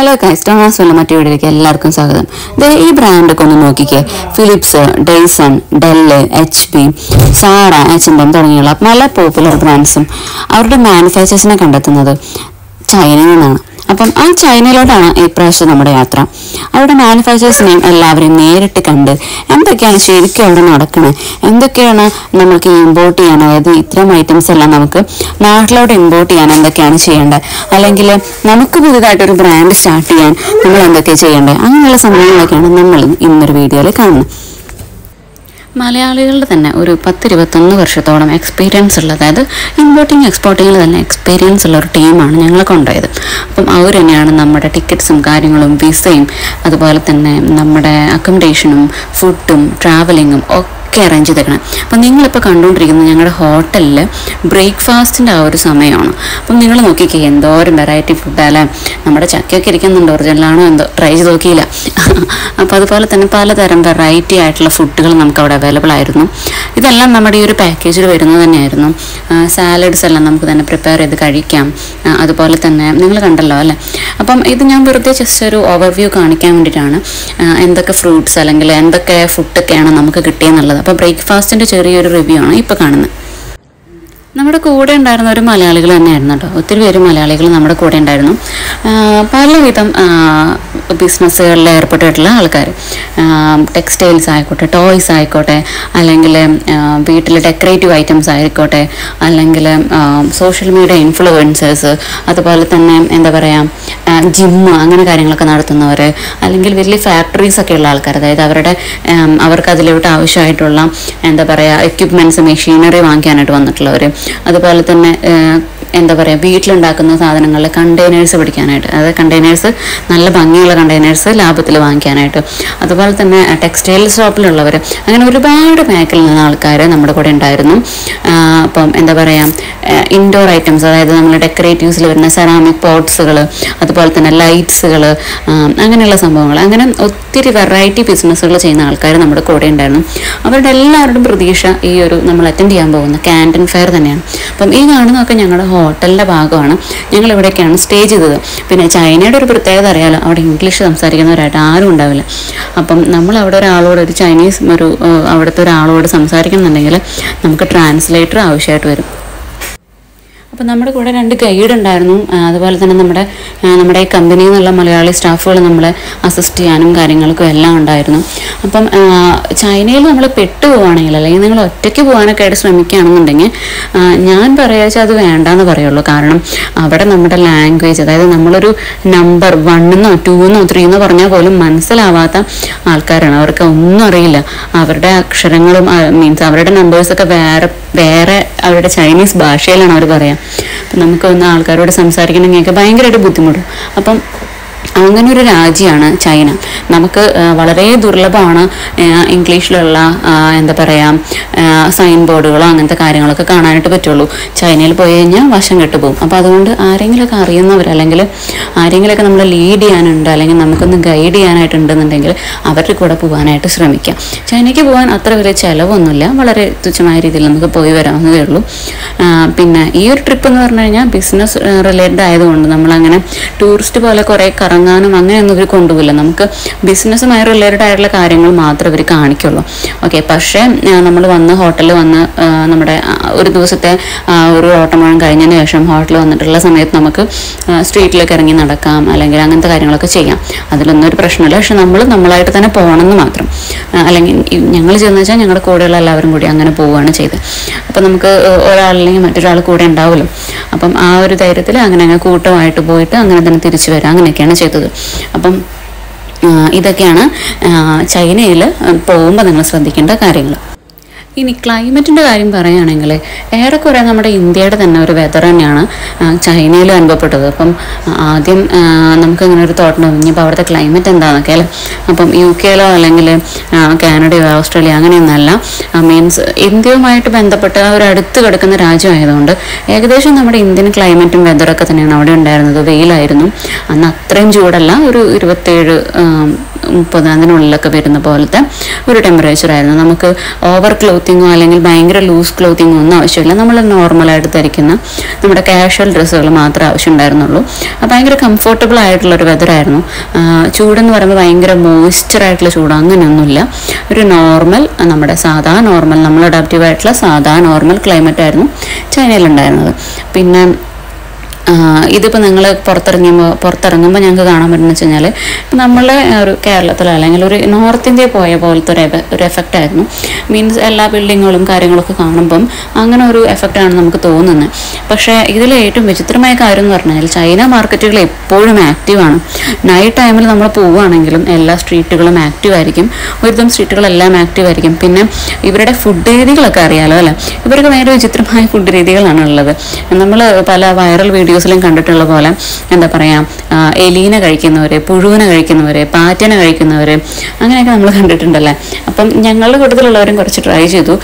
Hello കൈസ്റ്റോണാസ് വല്ല മറ്റു വീട്ടിലേക്ക് എല്ലാവർക്കും സ്വാഗതം. ദേ ഈ ബ്രാൻഡൊക്കെ ഒന്ന് നോക്കിക്കേ. Philips Dyson Dell H P Zara H M തുടങ്ങിയുള്ള പല പോപ്പുലർ ബ്രാൻഡ്സും അവരുടെ മാനുഫാക്ചേഴ്സിനെ കണ്ടെത്തുന്നത് ചൈനയിൽ നിന്നാണ്. അപ്പം ആ ചൈനയിലോട്ടാണ് ഇപ്രാവശ്യം നമ്മുടെ യാത്ര. അവിടെ മാനുഫാക്ചേഴ്സിനെയും എല്ലാവരെയും നേരിട്ട് കണ്ട് എന്തൊക്കെയാണ് ശരിക്കും അവിടെ നടക്കുന്നത് എന്തൊക്കെയാണ് നമുക്ക് ഇമ്പോർട്ട് ചെയ്യാൻ അതായത് ഇത്തരം ഐറ്റംസ് എല്ലാം നമുക്ക് നാട്ടിലോട്ട് ഇമ്പോർട്ട് ചെയ്യാൻ എന്തൊക്കെയാണ് ചെയ്യേണ്ടത് അല്ലെങ്കിൽ നമുക്ക് പുതുതായിട്ടൊരു ബ്രാൻഡ് സ്റ്റാർട്ട് ചെയ്യാൻ നമ്മൾ എന്തൊക്കെ ചെയ്യേണ്ടത് അങ്ങനെയുള്ള സംഭവങ്ങളൊക്കെയാണ് നമ്മൾ ഇന്നൊരു വീഡിയോയിൽ കാണുന്നത്. മലയാളികളുടെ തന്നെ ഒരു പത്തിരുപത്തൊന്ന് വർഷത്തോളം എക്സ്പീരിയൻസ് ഉള്ള അതായത് ഇമ്പോർട്ടിങ് എക്സ്പോർട്ടിങ്ങിൽ തന്നെ എക്സ്പീരിയൻസ് ഉള്ള ഒരു ടീമാണ് ഞങ്ങൾ കൊണ്ടുപോയത്. അപ്പം അവർ തന്നെയാണ് നമ്മുടെ ടിക്കറ്റ്സും കാര്യങ്ങളും വിസയും അതുപോലെ തന്നെ നമ്മുടെ അക്കോമഡേഷനും ഫുഡും ട്രാവലിങ്ങും ഒക്കെ അറേഞ്ച് ചെയ്തേക്കണം. അപ്പം നിങ്ങളിപ്പോൾ കണ്ടുകൊണ്ടിരിക്കുന്നത് ഞങ്ങളുടെ ഹോട്ടലിൽ ബ്രേക്ക്ഫാസ്റ്റിന്റെ ആ ഒരു സമയമാണ്. അപ്പം നിങ്ങൾ നോക്കിക്കേ എന്തോരം വെറൈറ്റി ഫുഡല്ലേ നമ്മുടെ ചക്കയൊക്കെ ഇരിക്കുന്നുണ്ട് ഒറിജിനലാണോ എന്തോ? ട്രൈ ചെയ്ത് നോക്കിയില്ല. അപ്പോൾ അതുപോലെ തന്നെ പലതരം വെറൈറ്റി ആയിട്ടുള്ള ഫുഡുകൾ നമുക്ക് അവിടെ അവൈലബിൾ ആയിരുന്നു. ഇതെല്ലാം നമ്മുടെ ഈ ഒരു പാക്കേജിൽ വരുന്നത് തന്നെയായിരുന്നു. സാലഡ്സ് എല്ലാം നമുക്ക് തന്നെ പ്രിപ്പയർ ചെയ്ത് കഴിക്കാം. അതുപോലെ തന്നെ നിങ്ങൾ കണ്ടല്ലോ അല്ലേ? അപ്പം ഇത് ഞാൻ വെറുതെ ജസ്റ്റ് ഒരു ഓവർവ്യൂ കാണിക്കാൻ വേണ്ടിയിട്ടാണ്. എന്തൊക്കെ ഫ്രൂട്ട്സ് അല്ലെങ്കിൽ എന്തൊക്കെ ഫുഡൊക്കെയാണ് നമുക്ക് കിട്ടിയെന്നുള്ളത്. അപ്പോൾ ബ്രേക്ക്ഫാസ്റ്റിന്റെ ചെറിയൊരു റിവ്യൂ ആണ് ഇപ്പോൾ കാണുന്നത്. നമ്മുടെ കൂടെ ഉണ്ടായിരുന്ന ഒരു മലയാളികൾ തന്നെയായിരുന്നു കേട്ടോ. ഒത്തിരി പേര് മലയാളികൾ നമ്മുടെ കൂടെ ഉണ്ടായിരുന്നു. പലവിധം ബിസിനസ്സുകളിൽ ഏർപ്പെട്ടിട്ടുള്ള ആൾക്കാർ. ടെക്സ്റ്റൈൽസ് ആയിക്കോട്ടെ ടോയ്സ് ആയിക്കോട്ടെ അല്ലെങ്കിൽ വീട്ടിൽ ഡെക്കറേറ്റീവ് ഐറ്റംസ് ആയിക്കോട്ടെ അല്ലെങ്കിൽ സോഷ്യൽ മീഡിയ ഇൻഫ്ലുവൻസേഴ്സ് അതുപോലെ തന്നെ എന്താ പറയുക ജിമ്മ് അങ്ങനെ കാര്യങ്ങളൊക്കെ നടത്തുന്നവർ അല്ലെങ്കിൽ വലിയ ഫാക്ടറീസ് ഒക്കെ ഉള്ള ആൾക്കാർ. അതായത് അവരുടെ അവർക്ക് അതിലോട്ട് ആവശ്യമായിട്ടുള്ള എന്താ പറയുക എക്യുപ്മെന്റ്സ് മെഷീനറി വാങ്ങിക്കാനായിട്ട് വന്നിട്ടുള്ളവർ അതുപോലെ തന്നെ എന്താ പറയുക വീട്ടിലുണ്ടാക്കുന്ന സാധനങ്ങളിൽ കണ്ടെയ്നേഴ്സ് പിടിക്കാനായിട്ട്. അതായത് കണ്ടെയ്നേഴ്സ് നല്ല ഭംഗിയുള്ള കണ്ടെയ്നേഴ്സ് ലാഭത്തിൽ വാങ്ങിക്കാനായിട്ട്. അതുപോലെ തന്നെ ടെക്സ്റ്റൈൽ ഷോപ്പിലുള്ളവർ അങ്ങനെ ഒരുപാട് മേഖലയിൽ നിന്ന് ആൾക്കാർ നമ്മുടെ കൂടെ ഉണ്ടായിരുന്നു. അപ്പം എന്താ പറയുക ഇൻഡോർ ഐറ്റംസ് അതായത് നമ്മൾ ഡെക്കറേറ്റീവ്സിൽ വരുന്ന സെറാമിക് പോട്ട്സുകൾ അതുപോലെ തന്നെ ലൈറ്റ്സുകൾ അങ്ങനെയുള്ള സംഭവങ്ങൾ അങ്ങനെ ഒത്തിരി വെറൈറ്റി ബിസിനസ്സുകൾ ചെയ്യുന്ന ആൾക്കാർ നമ്മുടെ കൂടെ ഉണ്ടായിരുന്നു. അവരുടെ എല്ലാവരുടെയും പ്രതീക്ഷ ഈ ഒരു നമ്മൾ അറ്റൻഡ് ചെയ്യാൻ പോകുന്ന ക്യാന്റീൻ ഫെയർ തന്നെയാണ്. അപ്പം ഈ കാണുന്നതൊക്കെ ഞങ്ങളുടെ ഹോട്ടലിന്റെ ഭാഗമാണ് ഞങ്ങൾ ഇവിടെയൊക്കെയാണ് സ്റ്റേ ചെയ്തത്. പിന്നെ ചൈനയുടെ ഒരു പ്രത്യേകത അറിയാലോ അവിടെ ഇംഗ്ലീഷ് സംസാരിക്കുന്നവരായിട്ട് ആരും ഉണ്ടാവില്ല. അപ്പം നമ്മൾ അവിടെ ഒരാളോട് ഒരു ചൈനീസ് ഒരു അവിടുത്തെ ഒരാളോട് സംസാരിക്കുന്നുണ്ടെങ്കിൽ നമുക്ക് ട്രാൻസ്ലേറ്റർ ആവശ്യമായിട്ട് വരും. അപ്പം നമ്മുടെ കൂടെ രണ്ട് ഗൈഡ് ഉണ്ടായിരുന്നു. അതുപോലെ തന്നെ നമ്മുടെ നമ്മുടെ കമ്പനിയിൽ നിന്നുള്ള മലയാളി സ്റ്റാഫുകൾ നമ്മളെ അസിസ്റ്റ് ചെയ്യാനും കാര്യങ്ങൾക്കും എല്ലാം ഉണ്ടായിരുന്നു. അപ്പം ചൈനയിൽ നമ്മൾ പെട്ടുപോവാണെങ്കിൽ അല്ലെങ്കിൽ നിങ്ങൾ ഒറ്റയ്ക്ക് പോകാനൊക്കെ ആയിട്ട് ശ്രമിക്കുകയാണെന്നുണ്ടെങ്കിൽ ഞാൻ പറയാച്ചാൽ അത് വേണ്ടാന്ന് പറയുള്ളൂ. കാരണം അവിടെ നമ്മുടെ ലാംഗ്വേജ് അതായത് നമ്മളൊരു നമ്പർ വണ്ണെന്നോ ടൂന്നോ ത്രീ എന്നോ പറഞ്ഞാൽ പോലും മനസ്സിലാവാത്ത ആൾക്കാരാണ്. അവർക്ക് ഒന്നും അറിയില്ല. അവരുടെ അക്ഷരങ്ങളും മീൻസ് അവരുടെ നമ്പേഴ്സൊക്കെ വേറെ വേറെ അവരുടെ ചൈനീസ് ഭാഷയിലാണ് അവർ പറയുക അപ്പം നമുക്ക് ഒന്ന് ആൾക്കാരോട് സംസാരിക്കണമെങ്കിൽ ഭയങ്കരമായിട്ട് ബുദ്ധിമുട്ടും. അപ്പം അങ്ങനെ ഒരു രാജ്യമാണ് ചൈന. നമുക്ക് വളരെ ദുർലഭമാണ് ഇംഗ്ലീഷിലുള്ള എന്താ പറയുക സൈൻ ബോർഡുകളോ അങ്ങനത്തെ കാര്യങ്ങളൊക്കെ കാണാനായിട്ട് പറ്റുള്ളൂ. ചൈനയിൽ പോയി കഴിഞ്ഞാൽ വശം കെട്ടുപോകും അപ്പോൾ അതുകൊണ്ട് ആരെങ്കിലുമൊക്കെ അറിയുന്നവർ അല്ലെങ്കിൽ ആരെങ്കിലുമൊക്കെ നമ്മളെ ലീഡ് ചെയ്യാനുണ്ട് അല്ലെങ്കിൽ നമുക്കൊന്ന് ഗൈഡ് ചെയ്യാനായിട്ടുണ്ടെന്നുണ്ടെങ്കിൽ അവരുടെ കൂടെ പോകാനായിട്ട് ശ്രമിക്കാം. ചൈനയ്ക്ക് പോകാൻ അത്ര വലിയ ചിലവൊന്നുമില്ല. വളരെ തുച്ഛമായ രീതിയിൽ നമുക്ക് പോയി വരാവുന്നതേ ഉള്ളൂ. പിന്നെ ഈ ഒരു ട്രിപ്പ് എന്ന് പറഞ്ഞു കഴിഞ്ഞാൽ ബിസിനസ് റിലേറ്റഡ് ആയതുകൊണ്ട് നമ്മളങ്ങനെ ടൂറിസ്റ്റ് പോലെ കുറേ കറങ്ങാനും അങ്ങനെയൊന്നും ഇവർ കൊണ്ടുപോകില്ല. നമുക്ക് ബിസിനസ്സുമായി റിലേറ്റഡ് ആയിട്ടുള്ള കാര്യങ്ങൾ മാത്രമേ ഇവർ കാണിക്കുള്ളൂ. ഓക്കെ പക്ഷേ നമ്മൾ വന്ന് ഹോട്ടലിൽ വന്ന് നമ്മുടെ ഒരു ദിവസത്തെ ഒരു ഓട്ടമഴം കഴിഞ്ഞതിന് ശേഷം ഹോട്ടലിൽ വന്നിട്ടുള്ള സമയത്ത് നമുക്ക് സ്ട്രീറ്റിലൊക്കെ ഇറങ്ങി നടക്കാം അല്ലെങ്കിൽ അങ്ങനത്തെ കാര്യങ്ങളൊക്കെ ചെയ്യാം. അതിലൊന്നും ഒരു പ്രശ്നമില്ല. പക്ഷെ നമ്മൾ നമ്മളായിട്ട് തന്നെ പോകണമെന്ന് മാത്രം. അല്ലെങ്കിൽ ഞങ്ങൾ ചെന്ന് വെച്ചാൽ ഞങ്ങളുടെ കൂടെയുള്ള എല്ലാവരും കൂടി അങ്ങനെ പോവുകയാണ് ചെയ്തത്. അപ്പം നമുക്ക് ഒരാളല്ലെങ്കിൽ മറ്റൊരാൾ കൂടെ ഉണ്ടാവുമല്ലോ. അപ്പം ആ ഒരു ധൈര്യത്തിൽ അങ്ങനെ അങ്ങ് കൂട്ടമായിട്ട് പോയിട്ട് അങ്ങനെ തന്നെ തിരിച്ചു വരാം. അങ്ങനെയൊക്കെയാണ് ചെയ്തത്. അപ്പം ഇതൊക്കെയാണ് ചൈനയിൽ പോകുമ്പോൾ നിങ്ങൾ ശ്രദ്ധിക്കേണ്ട കാര്യങ്ങൾ ഇനി ക്ലൈമറ്റിന്റെ കാര്യം പറയുകയാണെങ്കിൽ ഏറെക്കുറെ നമ്മുടെ ഇന്ത്യയുടെ തന്നെ ഒരു വെതർ തന്നെയാണ് ചൈനയിലും അനുഭവപ്പെട്ടത്. അപ്പം ആദ്യം നമുക്കിങ്ങനെ ഒരു തോട്ടം ഇനിയിപ്പോൾ അവിടുത്തെ ക്ലൈമറ്റ് എന്താണെന്നൊക്കെ അല്ലേ? അപ്പം യു കെയിലോ അല്ലെങ്കിൽ കാനഡയോ ഓസ്ട്രേലിയ അങ്ങനെയൊന്നല്ല മീൻസ് ഇന്ത്യയുമായിട്ട് ബന്ധപ്പെട്ട ഒരു അടുത്ത് കിടക്കുന്ന രാജ്യമായതുകൊണ്ട് ഏകദേശം നമ്മുടെ ഇന്ത്യൻ ക്ലൈമറ്റും വെതറൊക്കെ തന്നെയാണ് അവിടെ ഉണ്ടായിരുന്നത്. വെയിലായിരുന്നു. അന്ന് അത്രയും ചൂടല്ല ഒരു ഇരുപത്തേഴ് മുപ്പത് അതിനുള്ളിലൊക്കെ വരുന്ന പോലത്തെ ഒരു ടെമ്പറേച്ചർ ആയിരുന്നു. നമുക്ക് ഓവർ ക്ലോത്തിങ്ങോ അല്ലെങ്കിൽ ഭയങ്കര ലൂസ് ക്ലോത്തിങ്ങോ ഒന്നും ആവശ്യമില്ല. നമ്മൾ നോർമലായിട്ട് ധരിക്കുന്ന നമ്മുടെ കാഷ്വൽ ഡ്രസ്സുകൾ മാത്രമേ ആവശ്യമുണ്ടായിരുന്നുള്ളൂ. അപ്പോൾ ഭയങ്കര കംഫർട്ടബിൾ ആയിട്ടുള്ള ഒരു വെതറായിരുന്നു ചൂടെന്ന് പറയുമ്പോൾ ഭയങ്കര മോയ്സ്ചർ ആയിട്ടുള്ള ചൂട്. അങ്ങനെയൊന്നുമില്ല. ഒരു നോർമൽ നമ്മുടെ സാധാ നോർമൽ നമ്മൾ അഡാപ്റ്റീവ് ആയിട്ടുള്ള സാധാ നോർമൽ ക്ലൈമറ്റ് ആയിരുന്നു ചൈനയിലുണ്ടായിരുന്നത്. പിന്നെ ഇതിപ്പോൾ നിങ്ങൾ പുറത്തിറങ്ങുമ്പോൾ പുറത്തിറങ്ങുമ്പോൾ ഞങ്ങൾക്ക് കാണാൻ പറ്റുന്ന വെച്ച് കഴിഞ്ഞാൽ നമ്മളെ ഒരു കേരളത്തിൽ അല്ലെങ്കിൽ ഒരു നോർത്ത് ഇന്ത്യ പോയ പോലത്തെ ഒരു ഒരു എഫക്റ്റ് ആയിരുന്നു. മീൻസ് എല്ലാ ബിൽഡിങ്ങുകളും കാര്യങ്ങളൊക്കെ കാണുമ്പം അങ്ങനെ ഒരു എഫക്റ്റാണ് നമുക്ക് തോന്നുന്നത്. പക്ഷേ ഇതിൽ ഏറ്റവും വിചിത്രമായ കാര്യം എന്ന് പറഞ്ഞാൽ ചൈന മാർക്കറ്റുകൾ എപ്പോഴും ആക്റ്റീവാണ് നൈറ്റ് ടൈമിൽ നമ്മൾ പോവുകയാണെങ്കിലും എല്ലാ സ്ട്രീറ്റുകളും ആക്റ്റീവ് ആയിരിക്കും. ഒരുതും സ്ട്രീറ്റുകളെല്ലാം ആക്റ്റീവ് ആയിരിക്കും. പിന്നെ ഇവരുടെ ഫുഡ് രീതികളൊക്കെ അറിയാലോ അല്ലേ? ഇവർക്ക് ഭയങ്കര വിചിത്രമായ ഫുഡ് രീതികളാണ് ഉള്ളത്. നമ്മൾ പല വൈറൽ വീഡിയോസിലും കണ്ടിട്ടുള്ള പോലെ എന്താ പറയുക എലീന കഴിക്കുന്നവർ പുഴുവിനെ കഴിക്കുന്നവർ പാറ്റനെ കഴിക്കുന്നവർ അങ്ങനെയൊക്കെ നമ്മൾ കണ്ടിട്ടുണ്ടല്ലേ? അപ്പം ഞങ്ങളുടെ കൂട്ടത്തിലുള്ളവരും കുറച്ച് ട്രൈ ചെയ്തു.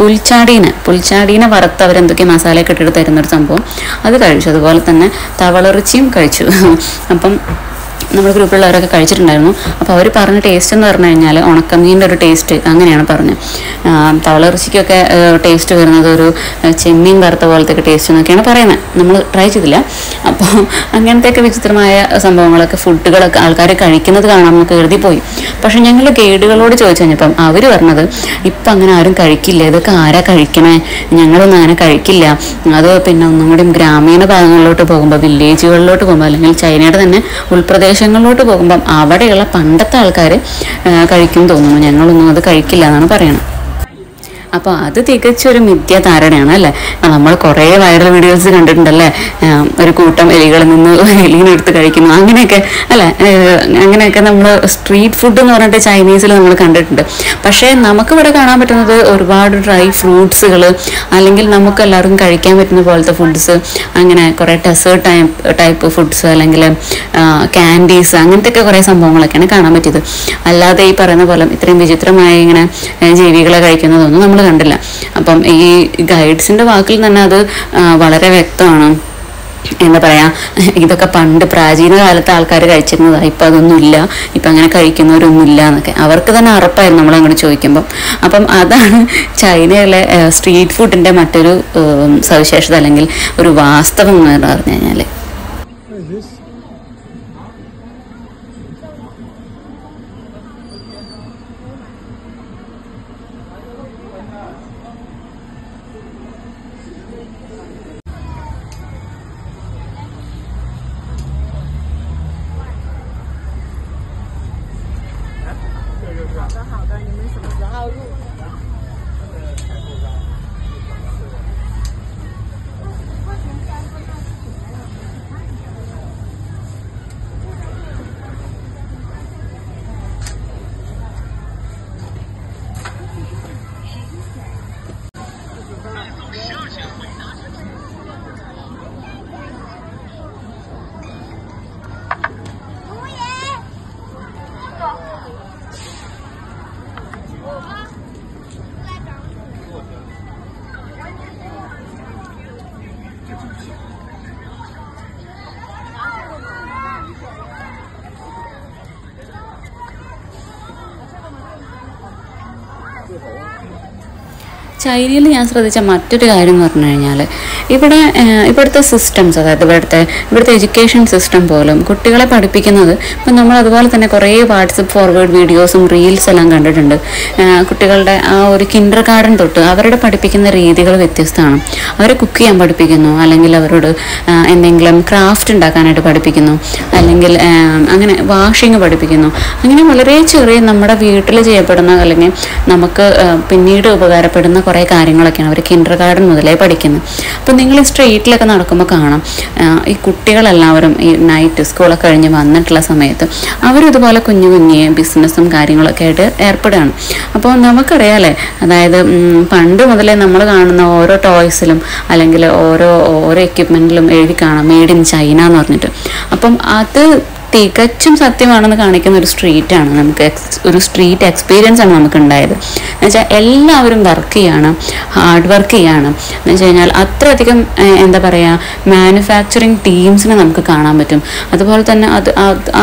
പുൽച്ചാടീനെ പുൽച്ചാടീനെ വറുത്ത് അവരെന്തൊക്കെ മസാലയൊക്കെ ഇട്ടിട്ട് തരുന്നൊരു സംഭവം. അത് കഴിച്ചു. അതുപോലെ തന്നെ തവളറിച്ചിയും കഴിച്ചു. അപ്പം നമ്മുടെ ഗ്രൂപ്പിലുള്ളവരൊക്കെ കഴിച്ചിട്ടുണ്ടായിരുന്നു. അപ്പോൾ അവർ പറഞ്ഞ ടേസ്റ്റ് എന്ന് പറഞ്ഞു കഴിഞ്ഞാൽ ഉണക്കമീന്റെ ഒരു ടേസ്റ്റ് അങ്ങനെയാണ് പറഞ്ഞത് തവളറിച്ചിക്കൊക്കെ ടേസ്റ്റ് വരുന്നത് ഒരു ചെമ്മീൻ വറുത്ത പോലത്തെ ടേസ്റ്റ് എന്നൊക്കെയാണ് പറയുന്നത് നമ്മൾ ട്രൈ ചെയ്തില്ല. അപ്പോൾ അങ്ങനത്തെയൊക്കെ വിചിത്രമായ സംഭവങ്ങളൊക്കെ ഫുഡുകളൊക്കെ ആൾക്കാർ കഴിക്കുന്നത് കാണാമെന്ന് കരുതി പോയി. പക്ഷേ ഞങ്ങൾ ഗൈഡുകളോട് ചോദിച്ചു കഴിഞ്ഞപ്പം അവർ പറഞ്ഞത് ഇപ്പം അങ്ങനെ ആരും കഴിക്കില്ല. ഇതൊക്കെ ആരാ കഴിക്കണേ? ഞങ്ങളൊന്നും അങ്ങനെ കഴിക്കില്ല. അത് പിന്നെ ഒന്നും കൂടി ഗ്രാമീണ ഭാഗങ്ങളിലോട്ട് പോകുമ്പോൾ വില്ലേജുകളിലോട്ട് പോകുമ്പോൾ അല്ലെങ്കിൽ ചൈനയുടെ തന്നെ ഉൾപ്രദേശങ്ങളിലോട്ട് പോകുമ്പം അവിടെയുള്ള പണ്ടത്തെ ആൾക്കാർ കഴിക്കും തോന്നുന്നു. ഞങ്ങളൊന്നും അത് കഴിക്കില്ല എന്നാണ് പറയുന്നത് അപ്പോൾ അത് തികച്ചൊരു മിഥ്യാധാരണയാണ് അല്ലേ? നമ്മൾ കുറേ വൈറൽ വീഡിയോസ് കണ്ടിട്ടുണ്ടല്ലേ? ഒരു കൂട്ടം എലികളിൽ നിന്ന് ഒരു എലീനെ എടുത്ത് കഴിക്കുന്നു. അങ്ങനെയൊക്കെ അല്ലേ? അങ്ങനെയൊക്കെ നമ്മൾ സ്ട്രീറ്റ് ഫുഡ് എന്ന് പറഞ്ഞിട്ട് ചൈനീസിൽ നമ്മൾ കണ്ടിട്ടുണ്ട്. പക്ഷേ നമുക്കിവിടെ കാണാൻ പറ്റുന്നത് ഒരുപാട് ഡ്രൈ ഫ്രൂട്ട്സുകൾ അല്ലെങ്കിൽ നമുക്ക് എല്ലാവർക്കും കഴിക്കാൻ പറ്റുന്ന പോലത്തെ ഫുഡ്സ് അങ്ങനെ കുറേ ഡെസേർട്ട് ടൈപ്പ് ടൈപ്പ് ഫുഡ്സ് അല്ലെങ്കിൽ ക്യാൻഡീസ് അങ്ങനത്തെ ഒക്കെ കുറേ സംഭവങ്ങളൊക്കെയാണ് കാണാൻ പറ്റിയത്. അല്ലാതെ ഈ പറയുന്ന പോലെ ഇത്രയും വിചിത്രമായ ഇങ്ങനെ ജീവികളെ കഴിക്കുന്നതൊന്നും നമ്മൾ കണ്ടില്ല. അപ്പം ഈ ഗൈഡ്സിന്റെ വാക്കിൽ തന്നെ അത് വളരെ വ്യക്തമാണ്. എന്താ പറയാ ഇതൊക്കെ പണ്ട് പ്രാചീന കാലത്തെ ആൾക്കാർ കഴിച്ചിരുന്നതാണ് ഇപ്പം അതൊന്നും ഇല്ല ഇപ്പം അങ്ങനെ കഴിക്കുന്നവരൊന്നും ഇല്ല എന്നൊക്കെ. അവർക്ക് തന്നെ അറപ്പായിരുന്നു നമ്മൾ അങ്ങോട്ട് ചോദിക്കുമ്പോൾ അപ്പം അതാണ് ചൈനയിലെ സ്ട്രീറ്റ് ഫുഡിന്റെ മറ്റൊരു സവിശേഷത അല്ലെങ്കിൽ ഒരു വാസ്തവം എന്ന് പറഞ്ഞു കഴിഞ്ഞാൽ ചൈനയിൽ ഞാൻ ശ്രദ്ധിച്ച മറ്റൊരു കാര്യം എന്ന് പറഞ്ഞു കഴിഞ്ഞാൽ ഇവിടെ ഇവിടുത്തെ സിസ്റ്റംസ് അതായത് ഇവിടുത്തെ ഇവിടുത്തെ എഡ്യൂക്കേഷൻ സിസ്റ്റം പോലും കുട്ടികളെ പഠിപ്പിക്കുന്നത് ഇപ്പം നമ്മൾ അതുപോലെ തന്നെ കുറേ വാട്സപ്പ് ഫോർവേഡ് വീഡിയോസും റീൽസ് എല്ലാം കണ്ടിട്ടുണ്ട്. കുട്ടികളുടെ ആ ഒരു കിൻഡർ ഗാർഡൻ തൊട്ട് അവരുടെ പഠിപ്പിക്കുന്ന രീതികൾ വ്യത്യസ്തമാണ്. അവരെ കുക്ക് ചെയ്യാൻ പഠിപ്പിക്കുന്നു അല്ലെങ്കിൽ അവരോട് എന്തെങ്കിലും ക്രാഫ്റ്റ് ഉണ്ടാക്കാനായിട്ട് പഠിപ്പിക്കുന്നു അല്ലെങ്കിൽ അങ്ങനെ വാഷിങ് പഠിപ്പിക്കുന്നു. അങ്ങനെ വളരെ ചെറിയ നമ്മുടെ വീട്ടിൽ ചെയ്യപ്പെടുന്ന അല്ലെങ്കിൽ നമുക്ക് പിന്നീട് ഉപകാരപ്പെടുന്ന കുറേ കാര്യങ്ങളൊക്കെയാണ് അവർ കിൻഡർ ഗാർഡൻ മുതലേ പഠിക്കുന്നത് അപ്പോൾ നിങ്ങൾ ഈ സ്ട്രീറ്റിലൊക്കെ നടക്കുമ്പോൾ കാണാം ഈ കുട്ടികളെല്ലാവരും ഈ നൈറ്റ് സ്കൂളൊക്കെ കഴിഞ്ഞ് വന്നിട്ടുള്ള സമയത്ത് അവരിതുപോലെ കുഞ്ഞു കുഞ്ഞ് ബിസിനസ്സും കാര്യങ്ങളൊക്കെ ആയിട്ട് ഏർപ്പെടുകയാണ്. അപ്പോൾ നമുക്കറിയാലേ അതായത് പണ്ട് മുതലേ നമ്മൾ കാണുന്ന ഓരോ ടോയ്സിലും അല്ലെങ്കിൽ ഓരോ ഓരോ എക്യുപ്മെന്റിലും എഴുതി കാണാം മെയ്ഡ് ഇൻ ചൈന എന്ന് പറഞ്ഞിട്ട്. അപ്പം അത് തികച്ചും സത്യമാണെന്ന് കാണിക്കുന്ന ഒരു സ്ട്രീറ്റാണ് നമുക്ക് ഒരു സ്ട്രീറ്റ് എക്സ്പീരിയൻസ് ആണ് നമുക്ക് ഉണ്ടായത് എന്ന് വെച്ചാൽ എല്ലാവരും വർക്ക് ചെയ്യാണ് ഹാർഡ് വർക്ക് ചെയ്യാണ്. എന്ന് വെച്ച് കഴിഞ്ഞാൽ അത്രയധികം എന്താ പറയുക മാനുഫാക്ചറിങ് ടീംസിനെ നമുക്ക് കാണാൻ പറ്റും. അതുപോലെ തന്നെ അത്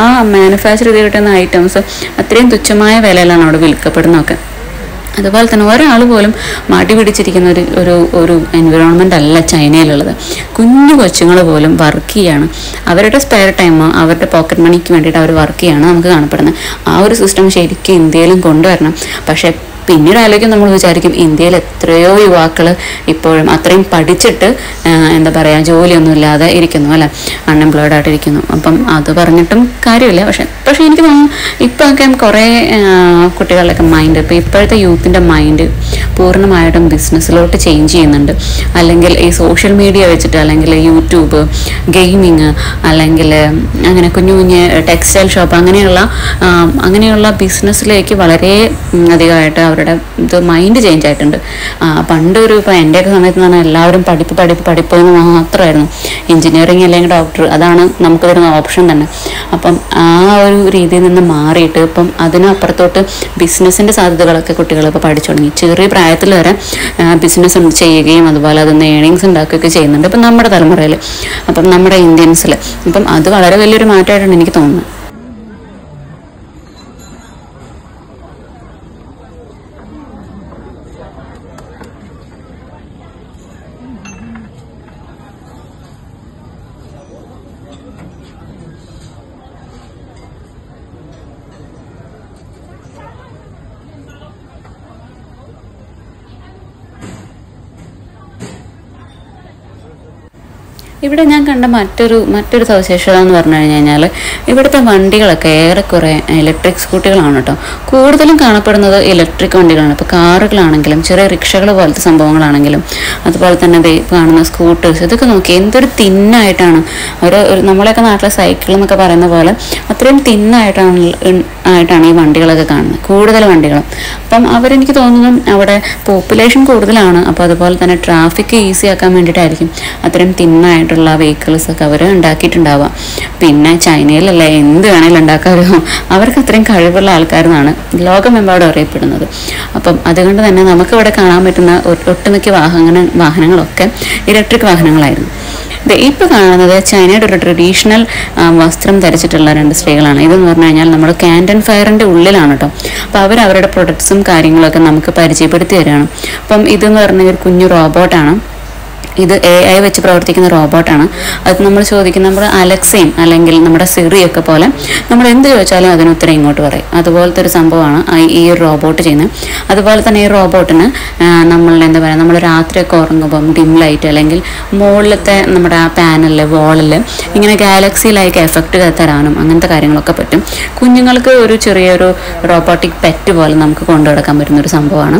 ആ മാനുഫാക്ചർ ചെയ്ത് കിട്ടുന്ന ഐറ്റംസ് അത്രയും തുച്ഛമായ വിലയിലാണ് അവിടെ വിൽക്കപ്പെടുന്നതൊക്കെ. അതുപോലെ തന്നെ ഒരാൾ പോലും മടി പിടിച്ചിരിക്കുന്ന ഒരു ഒരു ഒരു എൻവിറോൺമെന്റ് അല്ല ചൈനയിലുള്ളത്. കുഞ്ഞു കൊച്ചുങ്ങൾ പോലും വർക്ക് ചെയ്യാണ്. അവരുടെ സ്പെയർ ടൈം അവരുടെ പോക്കറ്റ് മണിക്ക് വേണ്ടിയിട്ട് അവർ വർക്ക് ചെയ്യാണ് നമുക്ക് കാണപ്പെടുന്നത്. ആ ഒരു സിസ്റ്റം ശരിക്കും ഇന്ത്യയിലും കൊണ്ടുവരണം. പക്ഷേ പിന്നീട് ആലോചിക്കും നമ്മൾ വിചാരിക്കും ഇന്ത്യയിൽ എത്രയോ യുവാക്കൾ ഇപ്പോഴും അത്രയും പഠിച്ചിട്ട് എന്താ പറയുക ജോലിയൊന്നും ഇല്ലാതെ ഇരിക്കുന്നു അല്ലെ? അൺഎംപ്ലോയിഡ് ആയിട്ട് ഇരിക്കുന്നു അപ്പം അത് പറഞ്ഞിട്ടും കാര്യമില്ല. പക്ഷെ പക്ഷെ എനിക്ക് തോന്നുന്നു ഇപ്പോഴൊക്കെ കുറേ കുട്ടികളുടെയൊക്കെ മൈൻഡ് ഇപ്പോൾ ഇപ്പോഴത്തെ യൂത്തിന്റെ മൈൻഡ് പൂർണമായിട്ടും ബിസിനസ്സിലോട്ട് ചേഞ്ച് ചെയ്യുന്നുണ്ട്. അല്ലെങ്കിൽ ഈ സോഷ്യൽ മീഡിയ വെച്ചിട്ട് അല്ലെങ്കിൽ യൂട്യൂബ് ഗെയിമിങ് അല്ലെങ്കിൽ അങ്ങനെ കുഞ്ഞു കുഞ്ഞ് ടെക്സ്റ്റൈൽ ഷോപ്പ് അങ്ങനെയുള്ള അങ്ങനെയുള്ള ബിസിനസ്സിലേക്ക് വളരെ അധികമായിട്ട് അധികമായിട്ട് അവരുടെ ഇത് മൈൻഡ് ചേഞ്ച് ആയിട്ടുണ്ട്. പണ്ടൊരു ഇപ്പോൾ എന്റെയൊക്കെ സമയത്ത് എന്ന് പറഞ്ഞാൽ എല്ലാവരും പഠിപ്പ് പഠിപ്പ് പഠിപ്പ് എന്ന് മാത്രമായിരുന്നു. എഞ്ചിനീയറിംഗ് അല്ലെങ്കിൽ ഡോക്ടർ അതാണ് നമുക്ക് വരുന്ന ഓപ്ഷൻ തന്നെ. അപ്പം ആ ഒരു രീതിയിൽ നിന്ന് മാറിയിട്ട് ഇപ്പം അതിനപ്പുറത്തോട്ട് ബിസിനസ്സിന്റെ സാധ്യതകളൊക്കെ കുട്ടികൾ ഇപ്പോൾ പഠിച്ചു തുടങ്ങി. ചെറിയ പ്രായത്തിൽ വരെ ബിസിനസ് ചെയ്യുകയും അതുപോലെ അതിന് ഏണിങ്സ് ഉണ്ടാക്കുകയൊക്കെ ചെയ്യുന്നുണ്ട് ഇപ്പം നമ്മുടെ തലമുറയിൽ അപ്പം നമ്മുടെ ഇന്ത്യൻസിൽ അപ്പം അത് വളരെ വലിയൊരു മാറ്റമായിട്ടാണ് എനിക്ക് തോന്നുന്നത്. ഇവിടെ ഞാൻ കണ്ട മറ്റൊരു മറ്റൊരു സവിശേഷത എന്ന് പറഞ്ഞു കഴിഞ്ഞാൽ ഇവിടുത്തെ വണ്ടികളൊക്കെ ഏറെക്കുറെ ഇലക്ട്രിക് സ്കൂട്ടികളാണ് കേട്ടോ കൂടുതലും കാണപ്പെടുന്നത് ഇലക്ട്രിക് വണ്ടികളാണ്. ഇപ്പോൾ കാറുകളാണെങ്കിലും ചെറിയ റിക്ഷകൾ പോലത്തെ സംഭവങ്ങളാണെങ്കിലും അതുപോലെ തന്നെ ദേ കാണുന്ന സ്കൂട്ടേഴ്സ് ഇതൊക്കെ നോക്കി എന്തൊരു തിന്നായിട്ടാണ്. ഒരു നമ്മളെയൊക്കെ നാട്ടിലെ സൈക്കിൾ എന്നൊക്കെ പറയുന്ന പോലെ അത്രയും തിന്നായിട്ടാണ് ആയിട്ടാണ് ഈ വണ്ടികളൊക്കെ കാണുന്നത്. കൂടുതൽ വണ്ടികളും. അപ്പം അവരെനിക്ക് തോന്നുന്നു അവിടെ പോപ്പുലേഷൻ കൂടുതലാണ്. അപ്പോൾ അതുപോലെ തന്നെ ട്രാഫിക് ഈസി ആക്കാൻ വേണ്ടിയിട്ടായിരിക്കും അത്രയും തിന്നായിട്ടുള്ള വെഹിക്കിൾസ് ഒക്കെ അവർ ഉണ്ടാക്കിയിട്ടുണ്ടാവുക പിന്നെ ചൈനയിലല്ലേ എന്ത് വേണേലും ഉണ്ടാക്കാമല്ലോ അവർക്ക് അത്രയും കഴിവുള്ള ആൾക്കാരെന്നാണ് ലോകമെമ്പാടും അറിയപ്പെടുന്നത്. അപ്പം അതുകൊണ്ട് തന്നെ നമുക്കിവിടെ കാണാൻ പറ്റുന്ന ഒട്ടുമിക്ക വാഹന വാഹനങ്ങളൊക്കെ ഇലക്ട്രിക് വാഹനങ്ങളായിരുന്നു. ദേ ഇപ്പൊ കാണുന്നത് ചൈനയുടെ ഒരു ട്രഡീഷണൽ വസ്ത്രം ധരിച്ചിട്ടുള്ള രണ്ട് സ്ത്രീകളാണ്. ഇതെന്ന് പറഞ്ഞു കഴിഞ്ഞാൽ നമ്മുടെ ക്യാൻഡൻ ഫയറിന്റെ ഉള്ളിലാണ് കേട്ടോ അപ്പോൾ അവർ അവരുടെ പ്രൊഡക്ട്സും കാര്യങ്ങളൊക്കെ നമുക്ക് പരിചയപ്പെടുത്തി തരികയാണ് അപ്പം ഇതെന്ന് പറഞ്ഞ ഒരു കുഞ്ഞു റോബോട്ടാണ് ഇത് എ ഐ വെച്ച് പ്രവർത്തിക്കുന്ന റോബോട്ടാണ്. അത് നമ്മൾ ചോദിക്കുന്ന നമ്മുടെ അലക്സയും അല്ലെങ്കിൽ നമ്മുടെ സിറിയൊക്കെ പോലെ നമ്മൾ എന്ത് ചോദിച്ചാലും അതിന് ഉത്തരം ഇങ്ങോട്ട് പറയും. അതുപോലത്തെ ഒരു സംഭവമാണ് ഈ ഒരു റോബോട്ട് ചെയ്യുന്നത്. അതുപോലെ തന്നെ ഈ റോബോട്ടിന് നമ്മൾ എന്താ പറയുക നമ്മൾ രാത്രിയൊക്കെ ഉറങ്ങുമ്പം ഡിം ലൈറ്റ് അല്ലെങ്കിൽ മുകളിലത്തെ നമ്മുടെ ആ പാനലിൽ വാളിൽ ഇങ്ങനെ ഗാലക്സി ലൈക്ക് എഫക്റ്റ് തരാനും അങ്ങനത്തെ കാര്യങ്ങളൊക്കെ പറ്റും. കുഞ്ഞുങ്ങൾക്ക് ഒരു ചെറിയൊരു റോബോട്ടിക് പെറ്റ് പോലെ നമുക്ക് കൊണ്ടു നടക്കാൻ പറ്റുന്ന ഒരു സംഭവമാണ്.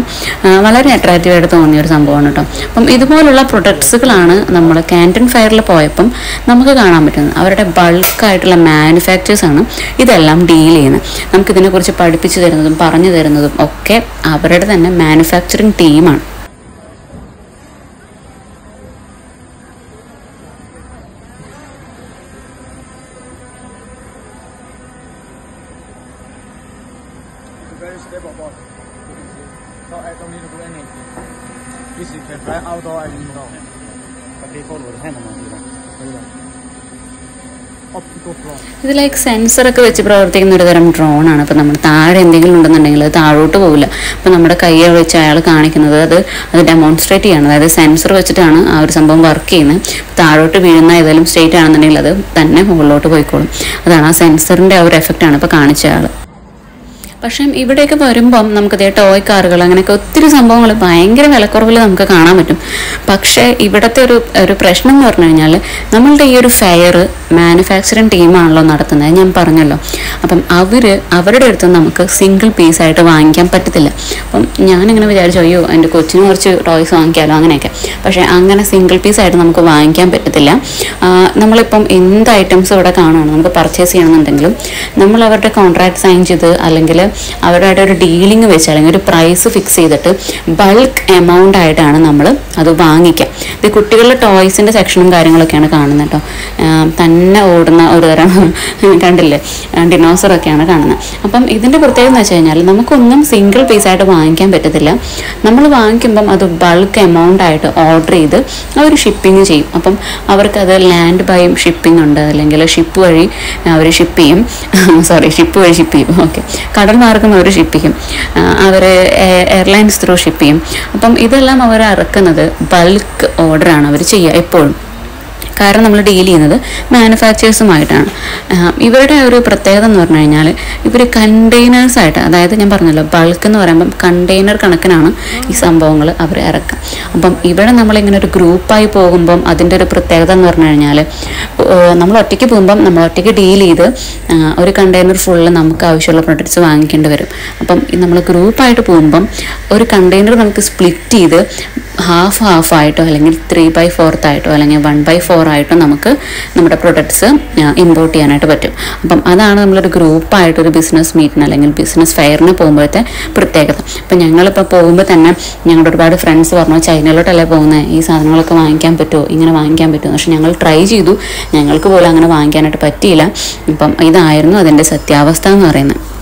വളരെ അട്രാക്റ്റീവായിട്ട് തോന്നിയ ഒരു സംഭവമാണ് കേട്ടോ. അപ്പം ഇതുപോലുള്ള പ്രൊഡക്ട്സുകളാണ് നമ്മൾ കാന്റൺ ഫയറിൽ പോയപ്പം നമുക്ക് കാണാൻ പറ്റുന്നത്. അവരുടെ ബൾക്കായിട്ടുള്ള മാനുഫാക്ചേഴ്സാണ് ഇതെല്ലാം ഡീൽ ചെയ്യുന്നത്. നമുക്കിതിനെക്കുറിച്ച് പഠിപ്പിച്ചു തരുന്നതും പറഞ്ഞു തരുന്നതും ഒക്കെ അവരുടെ തന്നെ മാനുഫാക്ചറിങ് ടീമാണ് ഇത് ലൈക്ക് സെൻസറൊക്കെ വെച്ച് പ്രവർത്തിക്കുന്ന ഒരു തരം ഡ്രോൺ ആണ്. അപ്പോൾ നമ്മൾ താഴെ എന്തെങ്കിലും ഉണ്ടെന്നുണ്ടെങ്കിൽ അത് താഴോട്ട് പോകില്ല അപ്പോൾ നമ്മുടെ കയ്യെ വെച്ച് അയാൾ കാണിക്കുന്നത് അത് അത് ഡെമോൺസ്ട്രേറ്റ് ചെയ്യണം. അതായത് സെൻസർ വെച്ചിട്ടാണ് ആ ഒരു സംഭവം വർക്ക് ചെയ്യുന്നത്. താഴോട്ട് വീഴുന്ന ഏതെങ്കിലും സ്റ്റേറ്റ് ആണെന്നുണ്ടെങ്കിൽ അത് തന്നെ മുകളിലോട്ട് പോയിക്കോളും. അതാണ് ആ സെൻസറിന്റെ ആ ഒരു എഫക്റ്റാണ് ഇപ്പോൾ കാണിച്ച ആൾ പക്ഷേ ഇവിടെയൊക്കെ വരുമ്പം നമുക്ക് ഇതേ ടോയ് കാറുകൾ അങ്ങനെയൊക്കെ ഒത്തിരി സംഭവങ്ങൾ ഭയങ്കര വിലക്കുറവിൽ നമുക്ക് കാണാൻ പറ്റും. പക്ഷേ ഇവിടുത്തെ ഒരു ഒരു പ്രശ്നം എന്ന് പറഞ്ഞു കഴിഞ്ഞാൽ നമ്മളുടെ ഈ ഒരു ഫെയർ മാനുഫാക്ചറിങ് ടീമാണല്ലോ നടത്തുന്നത് ഞാൻ പറഞ്ഞല്ലോ. അപ്പം അവർ അവരുടെ അടുത്ത് നമുക്ക് സിംഗിൾ പീസ് ആയിട്ട് വാങ്ങിക്കാൻ പറ്റത്തില്ല. അപ്പം ഞാനിങ്ങനെ വിചാരിച്ചു അയ്യോ എന്റെ കൊച്ചിന് കുറച്ച് ടോയ്സ് വാങ്ങിക്കാമല്ലോ അങ്ങനെയൊക്കെ. പക്ഷേ അങ്ങനെ സിംഗിൾ പീസ് ആയിട്ട് നമുക്ക് വാങ്ങിക്കാൻ പറ്റത്തില്ല. നമ്മളിപ്പം എന്ത് ഐറ്റംസ് ഇവിടെ കാണുകയാണ് നമുക്ക് പർച്ചേസ് ചെയ്യണമെന്നുണ്ടെങ്കിലും നമ്മൾ അവരുടെ കോൺട്രാക്ട് സൈൻ ചെയ്ത് അല്ലെങ്കിൽ അവരുടെ ഒരു ഡീലിംഗ് വെച്ച് അല്ലെങ്കിൽ ഒരു പ്രൈസ് ഫിക്സ് ചെയ്തിട്ട് ബൾക്ക് എമൗണ്ട് ആയിട്ടാണ് നമ്മൾ അത് വാങ്ങിക്കുക ഇത് കുട്ടികളുടെ ടോയ്സിന്റെ സെക്ഷനും കാര്യങ്ങളൊക്കെയാണ് കാണുന്നത് കേട്ടോ തന്നെ ഓടുന്ന ഒരു തരം കണ്ടില്ലേ? ഡിനോസറൊക്കെയാണ് കാണുന്നത്. അപ്പം ഇതിന്റെ പ്രത്യേകത എന്ന് വെച്ച് കഴിഞ്ഞാൽ നമുക്കൊന്നും സിംഗിൾ പീസായിട്ട് വാങ്ങിക്കാൻ പറ്റത്തില്ല. നമ്മൾ വാങ്ങിക്കുമ്പം അത് ബൾക്ക് എമൗണ്ട് ആയിട്ട് ഓർഡർ ചെയ്ത് അവർ ഷിപ്പിംഗ് ചെയ്യും. അപ്പം അവർക്കത് ലാൻഡ് ബൈ ഷിപ്പിംഗ് ഉണ്ട്. അല്ലെങ്കിൽ ഷിപ്പ് വഴി അവർ ഷിപ്പ് ചെയ്യും. സോറി ഷിപ്പ് വഴി ഷിപ്പ് ചെയ്യും. ഓക്കെ കടൽ മാർഗം അവർ ഷിപ്പ് ചെയ്യും. അവർ എയർലൈൻസ് ത്രൂ ഷിപ്പ് ചെയ്യും. അപ്പം ഇതെല്ലാം അവർ ഇറക്കുന്നത് ബൾക്ക് ഓർഡറാണ് അവർ ചെയ്യുക എപ്പോഴും. കാരണം നമ്മൾ ഡീൽ ചെയ്യുന്നത് മാനുഫാക്ചേഴ്സുമായിട്ടാണ്. ഇവരുടെ ഒരു പ്രത്യേകത എന്ന് പറഞ്ഞു കഴിഞ്ഞാൽ ഇവർ കണ്ടെയ്നേഴ്സ് ആയിട്ട് അതായത് ഞാൻ പറഞ്ഞല്ലോ ബൾക്ക് എന്ന് പറയുമ്പം കണ്ടെയ്നർ കണക്കിനാണ് ഈ സംഭവങ്ങൾ അവർ ഇറക്കുക. അപ്പം ഇവിടെ നമ്മളിങ്ങനെ ഒരു ഗ്രൂപ്പായി പോകുമ്പം അതിന്റെ ഒരു പ്രത്യേകത എന്ന് പറഞ്ഞു കഴിഞ്ഞാൽ നമ്മൾ ഒറ്റയ്ക്ക് പോകുമ്പം നമ്മൾ ഒറ്റയ്ക്ക് ഡീൽ ചെയ്ത് ഒരു കണ്ടെയ്നർ ഫുള്ള് നമുക്ക് ആവശ്യമുള്ള പ്രൊഡക്ട്സ് വാങ്ങിക്കേണ്ടി വരും. അപ്പം നമ്മൾ ഗ്രൂപ്പായിട്ട് പോകുമ്പം ഒരു കണ്ടെയ്നർ നമുക്ക് സ്പ്ലിറ്റ് ചെയ്ത് ഹാഫ് ഹാഫ് ആയിട്ടോ അല്ലെങ്കിൽ ത്രീ ബൈ ഫോർത്ത് ആയിട്ടോ അല്ലെങ്കിൽ വൺ ബൈ ഫോർ ആയിട്ടോ നമുക്ക് നമ്മുടെ പ്രൊഡക്ട്സ് ഇമ്പോർട്ട് ചെയ്യാനായിട്ട് പറ്റും. അപ്പം അതാണ് നമ്മളൊരു ഗ്രൂപ്പായിട്ടൊരു ബിസിനസ് മീറ്റിന് അല്ലെങ്കിൽ ബിസിനസ് ഫെയറിന് പോകുമ്പോഴത്തെ പ്രത്യേകത. അപ്പം ഞങ്ങളിപ്പോൾ പോകുമ്പോൾ തന്നെ ഞങ്ങളുടെ ഒരുപാട് ഫ്രണ്ട്സ് പറഞ്ഞു ചൈനയിലോട്ടല്ലേ പോകുന്നത് ഈ സാധനങ്ങളൊക്കെ വാങ്ങിക്കാൻ പറ്റുമോ ഇങ്ങനെ വാങ്ങിക്കാൻ പറ്റുമോ പക്ഷെ ഞങ്ങൾ ട്രൈ ചെയ്തു. ഞങ്ങൾക്ക് പോലും അങ്ങനെ വാങ്ങിക്കാനായിട്ട് പറ്റിയില്ല. അപ്പം ഇതായിരുന്നു അതിന്റെ സത്യാവസ്ഥ എന്ന് പറയുന്നത്.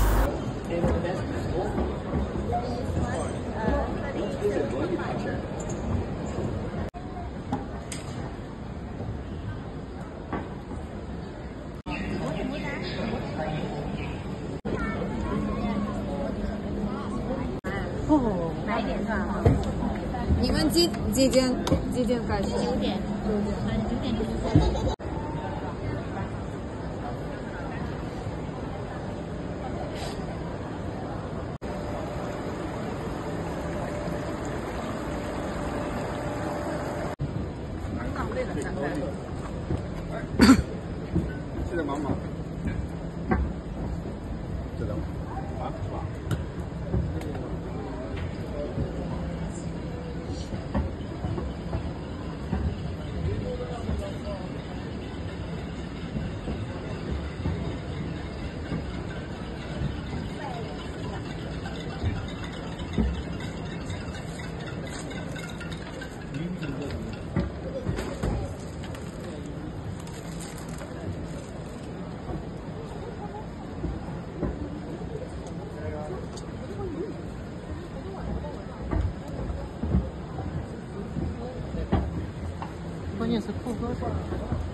也是扣分。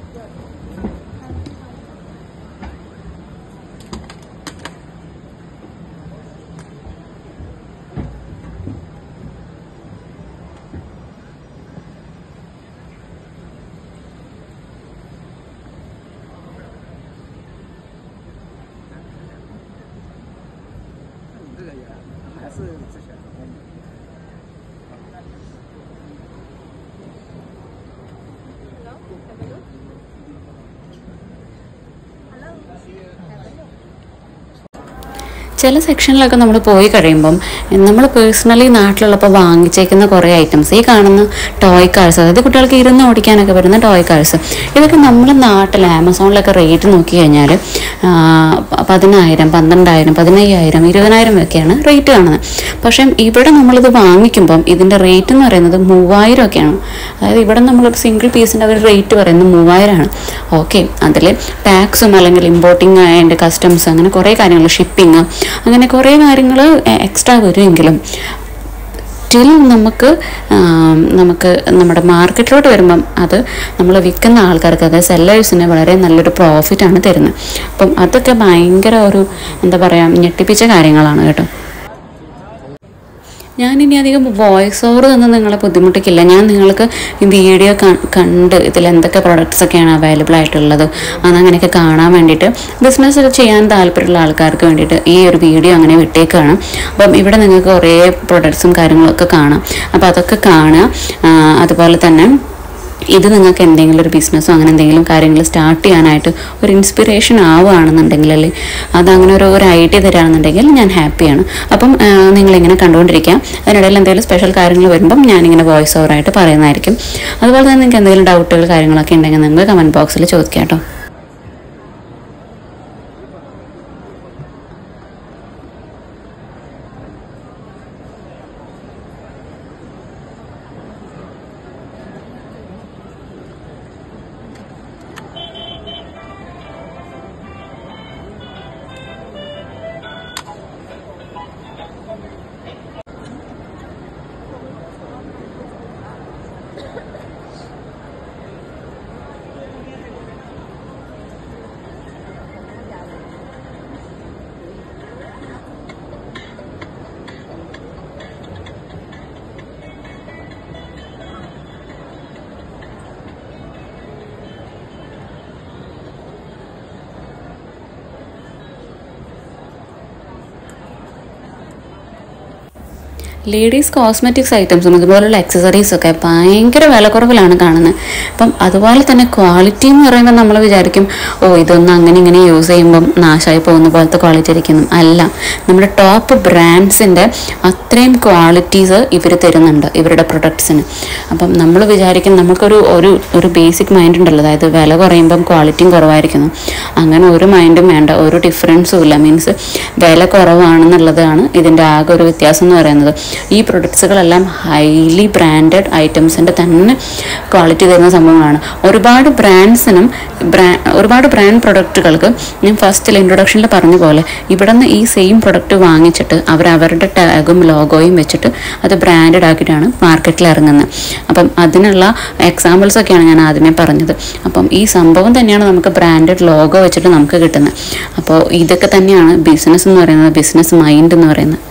ചില സെക്ഷനിലൊക്കെ നമ്മൾ പോയി കഴിയുമ്പം നമ്മൾ പേഴ്സണലി നാട്ടിലുള്ളപ്പോൾ വാങ്ങിച്ചേക്കുന്ന കുറേ ഐറ്റംസ് ഈ കാണുന്ന ടോയ് കാഴ്സ് അതായത് കുട്ടികൾക്ക് ഇരുന്ന് ഓടിക്കാനൊക്കെ വരുന്ന ടോയ് കാഴ്സ് ഇതൊക്കെ നമ്മൾ നാട്ടിൽ ആമസോണിലൊക്കെ റേറ്റ് നോക്കി കഴിഞ്ഞാൽ പതിനായിരം പന്ത്രണ്ടായിരം പതിനയ്യായിരം ഇരുപതിനായിരം ഒക്കെയാണ് റേറ്റ് കാണുന്നത്. പക്ഷേ ഇവിടെ നമ്മളിത് വാങ്ങിക്കുമ്പം ഇതിന്റെ റേറ്റ് എന്ന് പറയുന്നത് മൂവായിരം ഒക്കെയാണ്. അതായത് ഇവിടെ നമ്മൾ സിംഗിൾ പീസിന്റെ അവർ റേറ്റ് പറയുന്നത് മൂവായിരമാണ്. ഓക്കെ അതിൽ ടാക്സും അല്ലെങ്കിൽ ഇമ്പോർട്ടിങ് അതിന്റെ കസ്റ്റംസ് അങ്ങനെ കുറേ കാര്യങ്ങൾ ഷിപ്പിംഗ് അങ്ങനെ കുറേ കാര്യങ്ങൾ എക്സ്ട്രാ വരുമെങ്കിലും സ്റ്റിൽ നമുക്ക് നമുക്ക് നമ്മുടെ മാർക്കറ്റിലോട്ട് വരുമ്പം അത് നമ്മൾ വിൽക്കുന്ന ആൾക്കാർക്ക് അതായത് സെല്ലേഴ്സിന് വളരെ നല്ലൊരു പ്രോഫിറ്റാണ് തരുന്നത്. അപ്പം അതൊക്കെ ഭയങ്കര ഒരു എന്താ പറയുക ഞെട്ടിപ്പിച്ച കാര്യങ്ങളാണ് കേട്ടോ. ഞാനിനി അധികം വോയിസ് ഓവർ തന്നെ നിങ്ങളെ ബുദ്ധിമുട്ടിക്കില്ല. ഞാൻ നിങ്ങൾക്ക് ഈ വീഡിയോ കണ്ട് ഇതിൽ എന്തൊക്കെ പ്രൊഡക്ട്സ് ഒക്കെയാണ് അവൈലബിൾ ആയിട്ടുള്ളത് അതങ്ങനെയൊക്കെ കാണാൻ വേണ്ടിയിട്ട് ബിസിനസ് ചെയ്യാൻ താല്പര്യമുള്ള ആൾക്കാർക്ക് വേണ്ടിയിട്ട് ഈ ഒരു വീഡിയോ അങ്ങനെ വിട്ടേക്കാണ്. അപ്പം ഇവിടെ നിങ്ങൾക്ക് കുറേ പ്രൊഡക്ട്സും കാര്യങ്ങളൊക്കെ കാണാം. അപ്പോൾ അതൊക്കെ കാണുക. അതുപോലെ തന്നെ ഇത് നിങ്ങൾക്ക് എന്തെങ്കിലും ഒരു ബിസിനസ്സോ അങ്ങനെ എന്തെങ്കിലും കാര്യങ്ങൾ സ്റ്റാർട്ട് ചെയ്യാനായിട്ട് ഒരു ഇൻസ്പിറേഷൻ ആവുകയാണെന്നുണ്ടെങ്കിൽ അല്ലേ? അതങ്ങനെ ഒരു ഒരു ഐഡിയ തരാണെന്നുണ്ടെങ്കിൽ ഞാൻ ഹാപ്പിയാണ് അപ്പം നിങ്ങളിങ്ങനെ കണ്ടുകൊണ്ടിരിക്കാം അതിനിടയിൽ എന്തെങ്കിലും സ്പെഷ്യൽ കാര്യങ്ങൾ വരുമ്പം ഞാനിങ്ങനെ വോയിസ് ഓവറായിട്ട് പറയുന്നതായിരിക്കും. അതുപോലെ തന്നെ നിങ്ങൾക്ക് എന്തെങ്കിലും ഡൗട്ടുകൾ കാര്യങ്ങളൊക്കെ ഉണ്ടെങ്കിൽ നിങ്ങൾ കമന്റ് ബോക്സിൽ ചോദിക്കാം കേട്ടോ. ലേഡീസ് കോസ്മെറ്റിക്സ് ഐറ്റംസും അക്സസറീസ് ഒക്കെ ഭയങ്കര വിലക്കുറവിലാണ് കാണുന്നത്. അപ്പം അതുപോലെ തന്നെ ക്വാളിറ്റി എന്ന് പറയുമ്പോൾ നമ്മൾ വിചാരിക്കും ഓ ഇതൊന്നും അങ്ങനെ ഇങ്ങനെ യൂസ് ചെയ്യുമ്പം നാശമായി പോകുന്ന പോലത്തെ ക്വാളിറ്റി ആയിരിക്കുന്നു അല്ല നമ്മുടെ ടോപ്പ് ബ്രാൻഡ്സിന്റെ അത്രയും ക്വാളിറ്റീസ് ഇവർ തരുന്നുണ്ട് ഇവരുടെ പ്രൊഡക്ട്സിന് അപ്പം നമ്മൾ വിചാരിക്കും നമുക്കൊരു ഒരു ഒരു ബേസിക് മൈൻഡ് ഉണ്ടല്ലോ. അതായത് വില കുറയുമ്പം ക്വാളിറ്റിയും കുറവായിരിക്കുന്നു. അങ്ങനെ ഒരു മൈൻഡും വേണ്ട ഒരു ഡിഫറൻസും ഇല്ല. മീൻസ് വില കുറവാണെന്നുള്ളതാണ് ഇതിന്റെ ആകെ ഒരു വ്യത്യാസം എന്ന് പറയുന്നത്. ഈ പ്രൊഡക്ട്സുകളെല്ലാം ഹൈലി ബ്രാൻഡഡ് ഐറ്റംസിന്റെ തന്നെ ക്വാളിറ്റി തരുന്ന സംഭവങ്ങളാണ്. ഒരുപാട് ബ്രാൻഡ്സിനും ബ്രാ ഒരുപാട് ബ്രാൻഡ് പ്രൊഡക്റ്റുകൾക്ക് ഞാൻ ഫസ്റ്റിൽ ഇൻട്രൊഡക്ഷനിൽ പറഞ്ഞ പോലെ ഇവിടെ നിന്ന് ഈ സെയിം പ്രൊഡക്റ്റ് വാങ്ങിച്ചിട്ട് അവർ അവരുടെ ടാഗും ലോഗോയും വെച്ചിട്ട് അത് ബ്രാൻഡഡ് ആക്കിയിട്ടാണ് മാർക്കറ്റിൽ ഇറങ്ങുന്നത്. അപ്പം അതിനുള്ള എക്സാമ്പിൾസൊക്കെയാണ് ഞാൻ ആദ്യമേ പറഞ്ഞത്. അപ്പം ഈ സംഭവം തന്നെയാണ് നമുക്ക് ബ്രാൻഡഡ് ലോഗോ വെച്ചിട്ട് നമുക്ക് കിട്ടുന്നത്. അപ്പോൾ ഇതൊക്കെ തന്നെയാണ് ബിസിനസ് എന്ന് പറയുന്നത് ബിസിനസ് മൈൻഡ് എന്ന് പറയുന്നത്.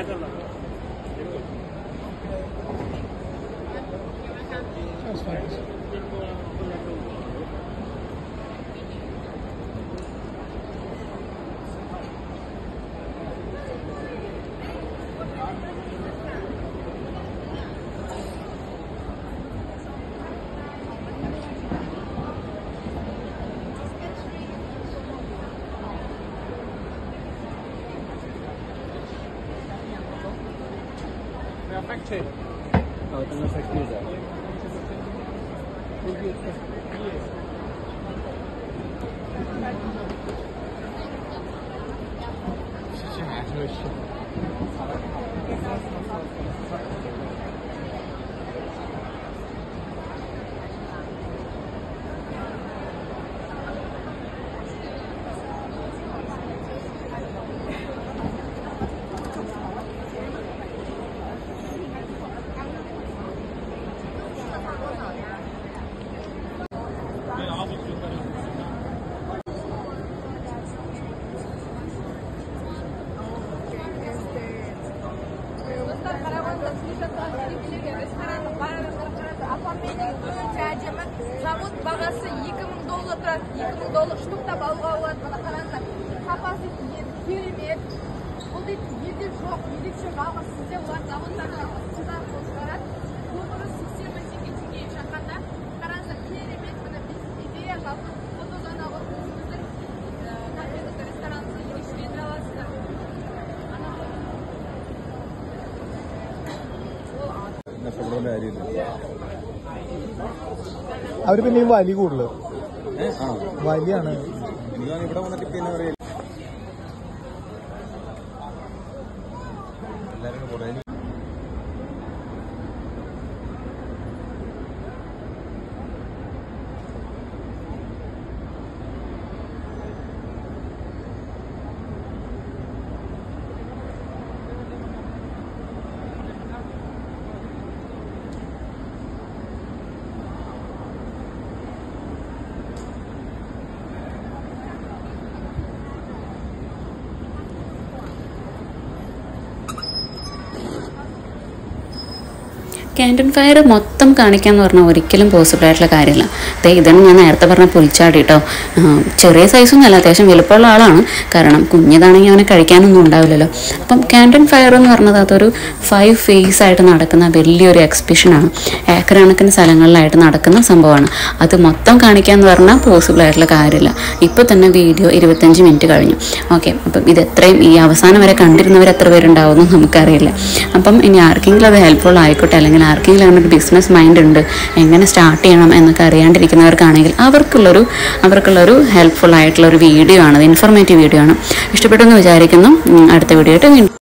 大丈夫。നഷ്ടപ്പെടുന്ന കാര്യമില്ല അവർ പിന്നെ വലി കൂടുതൽ വലിയാണ്. എനിക്കാണ് ഇവിടെ വന്നിട്ട് പിന്നെ പറയാം എല്ലാവരും കൂടെ കുറേ ക്യാന്റീൻ ഫയർ മൊത്തം കാണിക്കാന്ന് പറഞ്ഞാൽ ഒരിക്കലും പോസിബിൾ ആയിട്ടുള്ള കാര്യമില്ല അതേ ഇതാണ് ഞാൻ നേരത്തെ പറഞ്ഞ പുൽച്ചാടി കേട്ടോ ചെറിയ സൈസൊന്നും അല്ല അത്യാവശ്യം വലുപ്പമുള്ള ആളാണ്. കാരണം കുഞ്ഞതാണെങ്കിൽ അവനെ കഴിക്കാനൊന്നും ഉണ്ടാവില്ലല്ലോ. അപ്പം ക്യാൻഡൻ ഫയർ എന്ന് പറഞ്ഞത് അതൊരു ഫൈവ് ഫേസ് ആയിട്ട് നടക്കുന്ന വലിയൊരു എക്സിബിഷനാണ് ഏക്കർ കണക്കിന് സ്ഥലങ്ങളിലായിട്ട് നടക്കുന്ന സംഭവമാണ്. അത് മൊത്തം കാണിക്കാന്ന് പറഞ്ഞാൽ പോസിബിൾ ആയിട്ടുള്ള കാര്യമില്ല ഇപ്പോൾ തന്നെ വീഡിയോ ഇരുപത്തഞ്ച് മിനിറ്റ് കഴിഞ്ഞു. ഓക്കെ അപ്പം ഇത് എത്രയും ഈ അവസാനം വരെ കണ്ടിരുന്നവർ എത്ര പേരുണ്ടാവുമെന്ന് നമുക്കറിയില്ല. അപ്പം ഇനി ആർക്കെങ്കിലും അത് ഹെൽപ്ഫുൾ ആയിക്കോട്ടെ അല്ലെങ്കിൽ ആർക്കെങ്കിലും ഒരു ബിസിനസ് മൈൻഡ് ഉണ്ട് എങ്ങനെ സ്റ്റാർട്ട് ചെയ്യണം എന്നൊക്കെ അറിയാണ്ടിരിക്കുന്നവർക്കാണെങ്കിൽ അവർക്കുള്ളൊരു അവർക്കുള്ളൊരു ഹെൽപ്ഫുൾ ആയിട്ടുള്ള ഒരു വീഡിയോ ആണ് ഇൻഫോർമേറ്റീവ് വീഡിയോ ആണ്. ഇഷ്ടപ്പെട്ടെന്ന് വിചാരിക്കുന്നു. അടുത്ത വീഡിയോ ആയിട്ട് വീണ്ടും